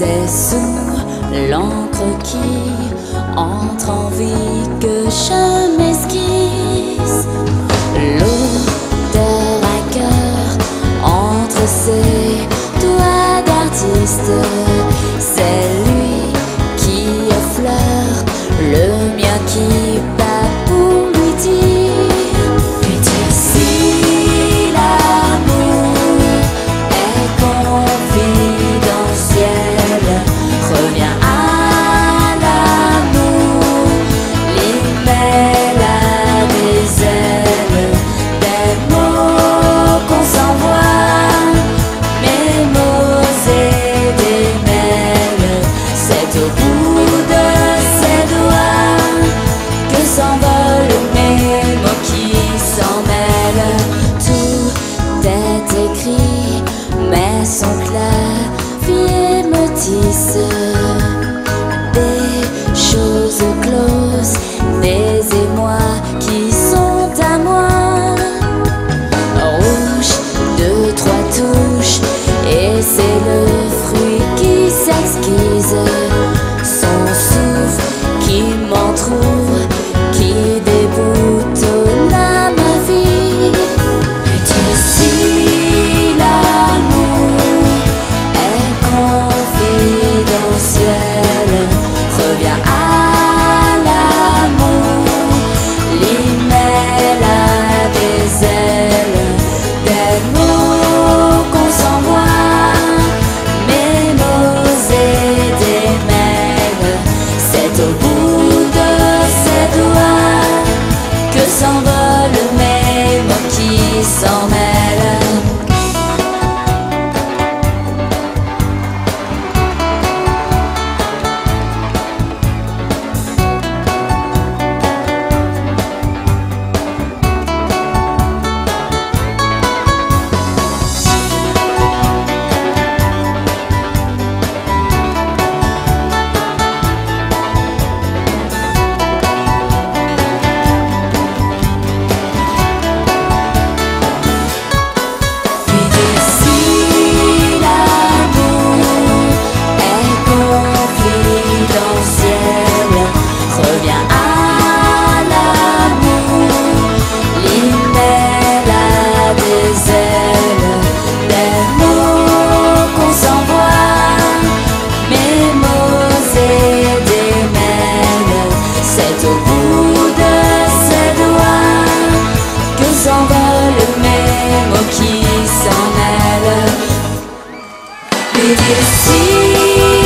C'est sous l'encre qui entre en vie que je m'esquisse. L'auteur à cœur entre ses doigts d'artiste. C'est lui qui effleure le mien qui excellent. to see